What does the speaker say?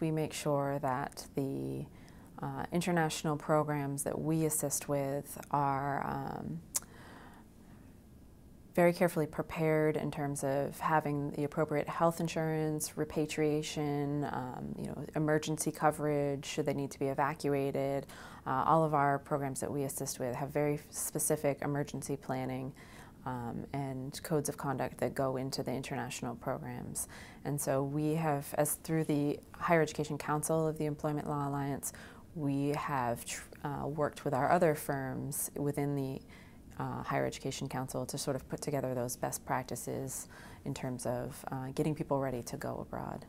We make sure that the uh, international programs that we assist with are um, very carefully prepared in terms of having the appropriate health insurance, repatriation, um, you know, emergency coverage should they need to be evacuated. Uh, all of our programs that we assist with have very specific emergency planning um, and codes of conduct that go into the international programs. And so we have, as through the Higher Education Council of the Employment Law Alliance, we have uh, worked with our other firms within the uh, Higher Education Council to sort of put together those best practices in terms of uh, getting people ready to go abroad.